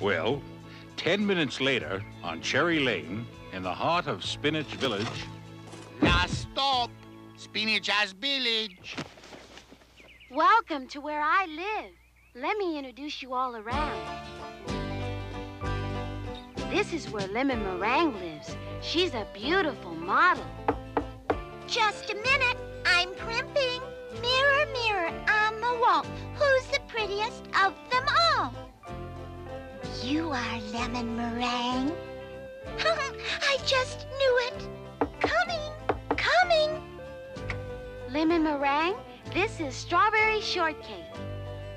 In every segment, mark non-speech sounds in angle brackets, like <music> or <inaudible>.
Well, ten minutes later, on Cherry Lane, in the heart of Spinach Village. Now stop, Spinach Spinach's Village. Welcome to where I live. Let me introduce you all around. This is where Lemon Meringue lives. She's a beautiful model. Just a minute. I'm primping. Mirror, mirror on the wall. Who's the prettiest of them all? You are Lemon Meringue. <laughs> I just knew it. Coming, coming. Lemon Meringue, this is Strawberry Shortcake.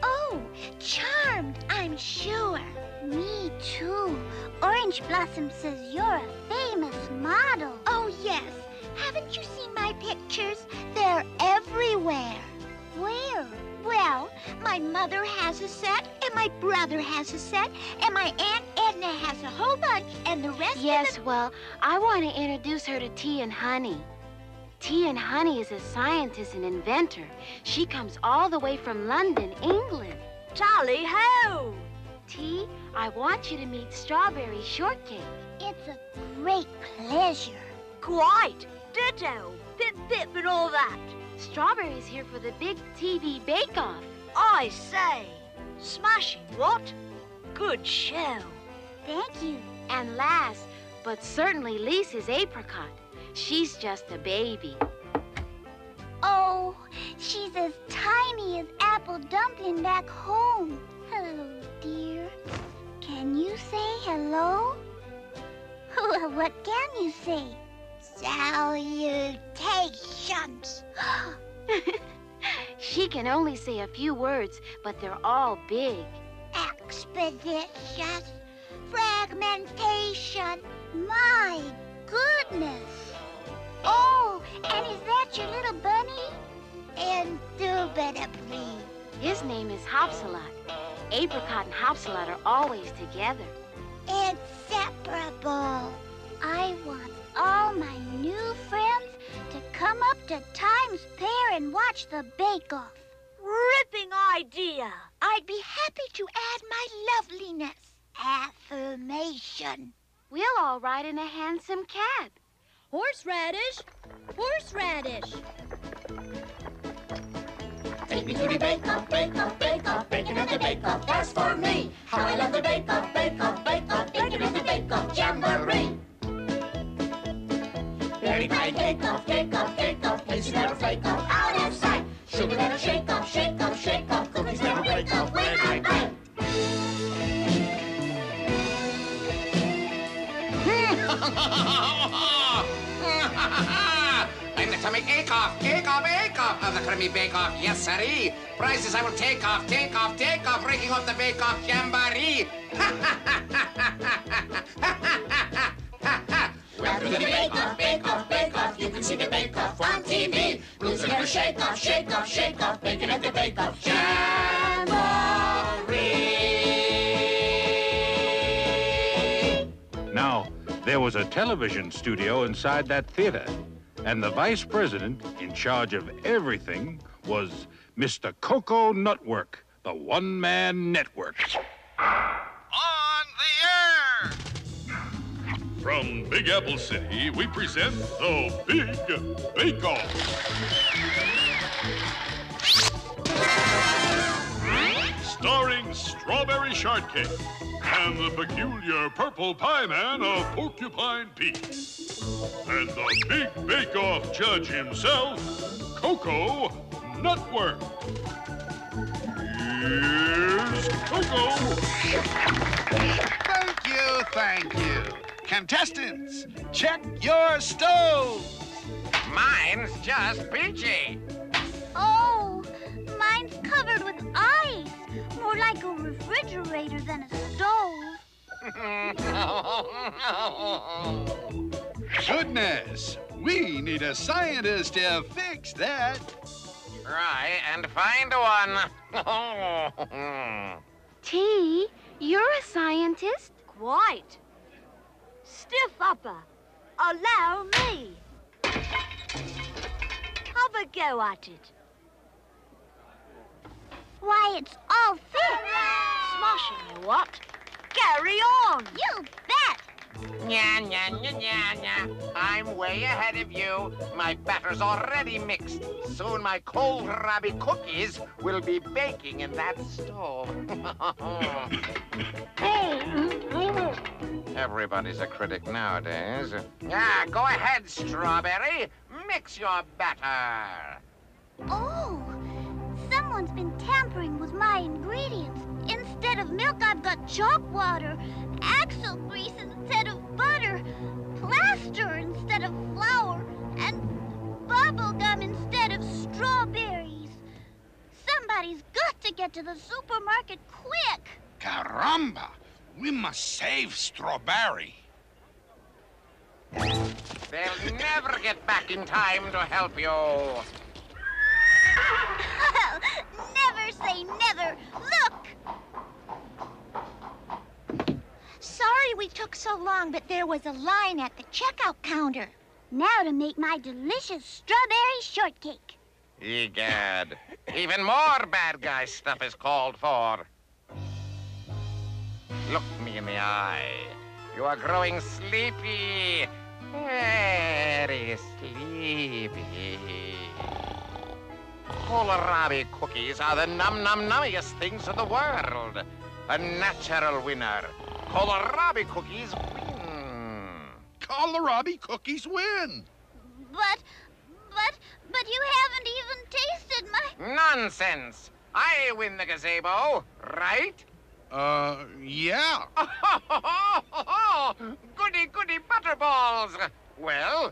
Oh, charmed, I'm sure. Me too. Orange Blossom says you're a famous model. Oh, yes. Haven't you seen my pictures? They're everywhere. Where? Well, my mother has a set, and my brother has a set, and my Aunt Edna has a whole bunch, and the rest Yes, of them... well, I want to introduce her to T.N. Honey. T.N. Honey is a scientist and inventor. She comes all the way from London, England. Tally ho! Tea, I want you to meet Strawberry Shortcake. It's a great pleasure. Quite. Ditto. Pip pip and all that. Strawberry's here for the big TV bake-off. I say. Smashing, what? Good show. Thank you. And last, but certainly least, is Apricot. She's just a baby. Oh, she's as tiny as Apple Dumpling back home. Hello, dear. Can you say hello? <laughs> Well, what can you say? Salutations. <laughs> she can only say a few words, but they're all big. Expeditious. Fragmentation. My goodness. Oh, and is that your little bunny? Indubitably. His name is Hopsalot. Apricot and Hopsalot are always together. Inseparable. I want all my new friends to come up to Times Pear and watch the bake-off. Ripping idea. I'd be happy to add my loveliness. Affirmation. We'll all ride in a hansom cab. Horseradish! Horseradish! Take me to the bake-off, bake-off, bake-off, bacon at the bake-off, that's for me. How I love the bake-off, bake-off, bake-off, Very fine cake-off, cake-off, cake-off, places never flake off, out of sight. Sugar never shake off, shake off, shake off, cookies never break off when I <laughs> bake. I'm oh, the Tommy Akeoff, Akeoff, Akeoff of the Crummy Bake Off. Yes, sirree. Prizes I will take off, take off, take off, breaking off the Bake Off jamboree. <laughs> Welcome to the bake-off, bake-off, bake-off, you can see the bake-off on TV. Never shake off, shake off, shake off, bacon at the bake-off, jamboree. Now, there was a television studio inside that theater, and the vice president in charge of everything was Mr. Coco Nutwork, the one man network. From Big Apple City, we present the Big Bake Off. Starring Strawberry Shortcake and the peculiar purple pie man of Porcupine Peak. And the Big Bake Off judge himself, Coco Nutwork. Here's Coco. Thank you, thank you. Contestants, check your stove. Mine's just peachy. Oh, mine's covered with ice. More like a refrigerator than a stove. <laughs> Goodness, we need a scientist to fix that. Try and find one. <laughs> T, you're a scientist? Quite. Stiff upper. Allow me. Have a go at it. Why, it's all fit. Smashing, you what? Carry on. You bet. Nya, nya, nya, nya, nya. I'm way ahead of you. My batter's already mixed. Soon my kohlrabi cookies will be baking in that stove. <laughs> Everybody's a critic nowadays. Ah, go ahead, Strawberry. Mix your batter. Oh, someone's been tampering with my ingredients. Instead of milk, I've got chalk water, axle grease get to the supermarket quick. Caramba! We must save Strawberry. They'll never get back in time to help you. <laughs> never say never. Look! Sorry we took so long, but there was a line at the checkout counter. Now to make my delicious strawberry shortcake. Egad. Even more bad guy stuff is called for. Look me in the eye. You are growing sleepy. Very sleepy. Kohlrabi cookies are the num num nummiest things in the world. A natural winner. Kohlrabi cookies win. Kohlrabi cookies win. But, but, but you haven't even tasted my... Nonsense. I win the gazebo, right? Uh, yeah. <laughs> goody, goody butterballs. Well,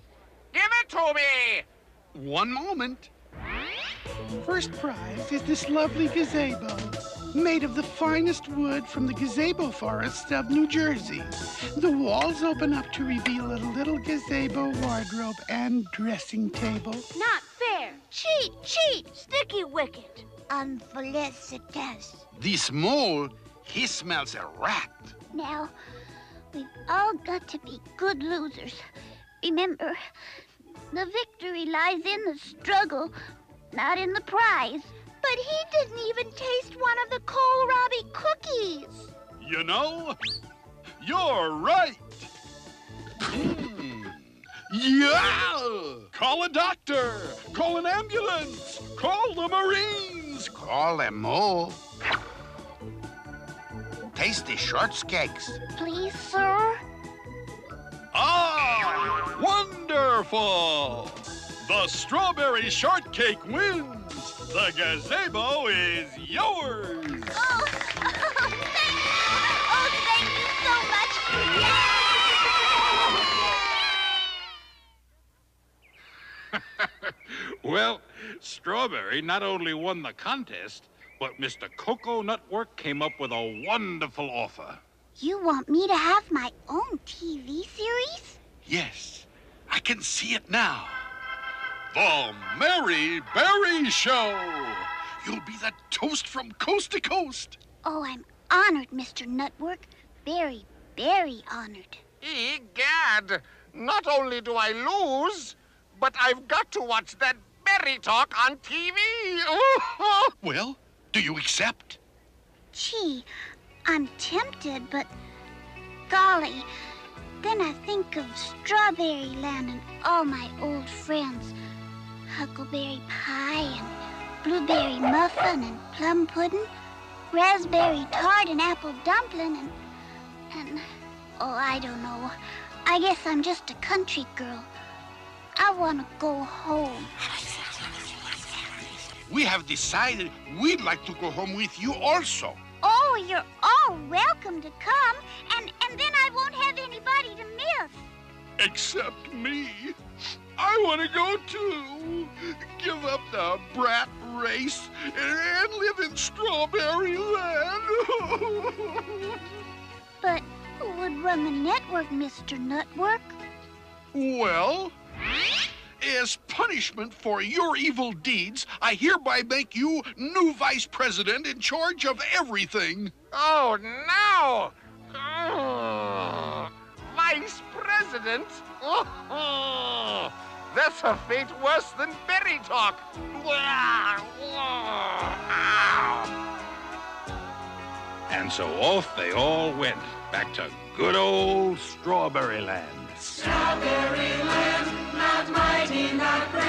give it to me. One moment. First prize is this lovely gazebo, made of the finest wood from the gazebo forests of New Jersey. The walls open up to reveal a little gazebo wardrobe and dressing table. Not fair. Cheat, cheat. Sticky wicket. Unfelicitas. This mole, he smells a rat. Now, we've all got to be good losers. Remember, the victory lies in the struggle, not in the prize. But he didn't even taste one of the kohlrabi cookies. You know, you're right. Yeah! Call a doctor! Call an ambulance! Call the Marines! Call them all. Tasty the shortcakes. Please, sir? Ah! Wonderful! The strawberry shortcake wins! The gazebo is yours! Strawberry not only won the contest, but Mr. Coco Nutwork came up with a wonderful offer. You want me to have my own TV series? Yes, I can see it now. The Mary Berry Show! You'll be the toast from coast to coast. Oh, I'm honored, Mr. Nutwork. Very, very honored. Egad! Not only do I lose, but I've got to watch that berry talk on TV. <laughs> well, do you accept? Gee, I'm tempted, but golly, then I think of Strawberry Land and all my old friends. Huckleberry pie and blueberry muffin and plum pudding, raspberry tart and apple dumpling and, and, oh, I don't know. I guess I'm just a country girl. I want to go home. <laughs> We have decided we'd like to go home with you also. Oh, you're all welcome to come, and, and then I won't have anybody to miss. Except me. I want to go too. Give up the brat race and, and live in Strawberry Land. <laughs> but who would run the network, Mr. Nutwork? Well, as punishment for your evil deeds, I hereby make you new vice president in charge of everything. Oh, no! Oh, vice president? Oh, that's a fate worse than berry talk. And so off they all went back to good old Strawberry Land. Strawberry not